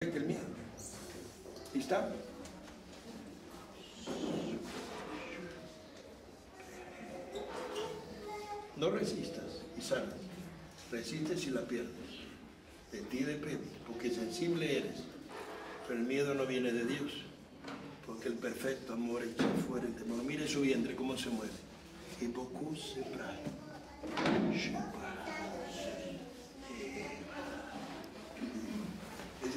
el miedo. ¿Y está? No resistas y sanas. Resistes y la pierdes. De ti depende, porque sensible eres. Pero el miedo no viene de Dios. Porque el perfecto amor echa fuera el temor. Mire su vientre cómo se mueve. Y beaucoup se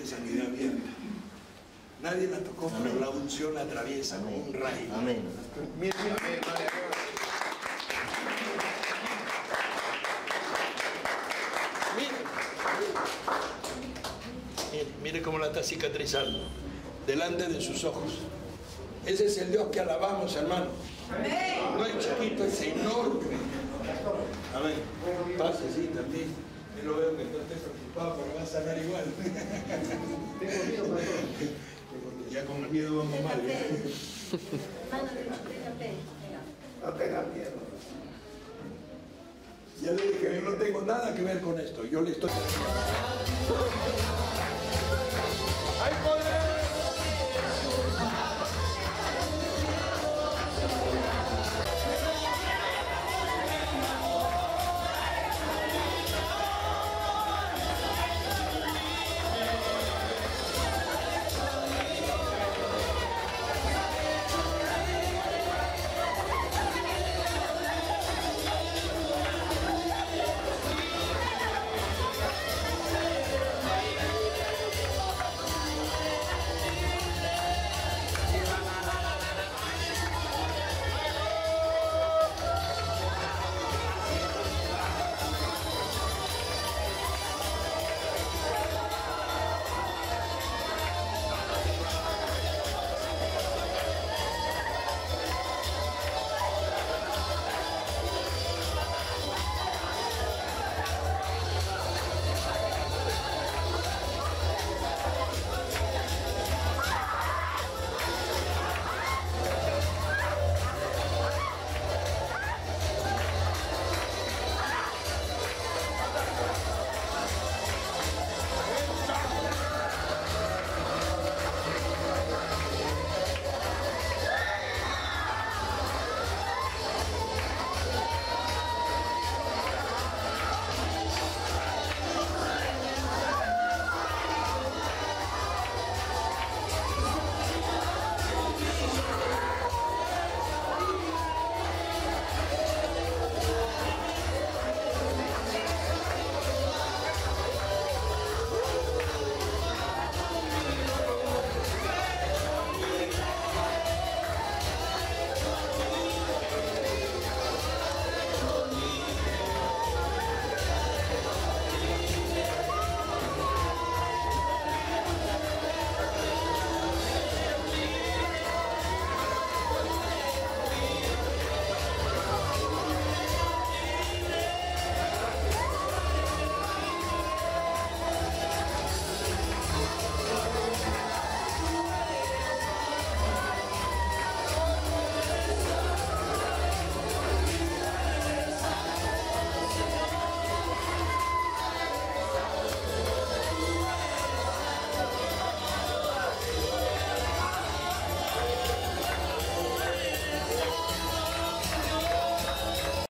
sanidad abierta. Nadie la tocó, pero la unción la atraviesa como un rayo. Amén. Mire, mire, mire, mire. Mire, mire cómo la está cicatrizando. Delante de sus ojos. Ese es el Dios que alabamos, hermano. No es chiquito, es enorme. Amén. Pase, sí, también. Yo lo veo que no esté preocupado, pero va a sanar igual. Ya con el miedo vamos mal. No tenga miedo. Ya le dije, yo no tengo nada que ver con esto. Yo le estoy...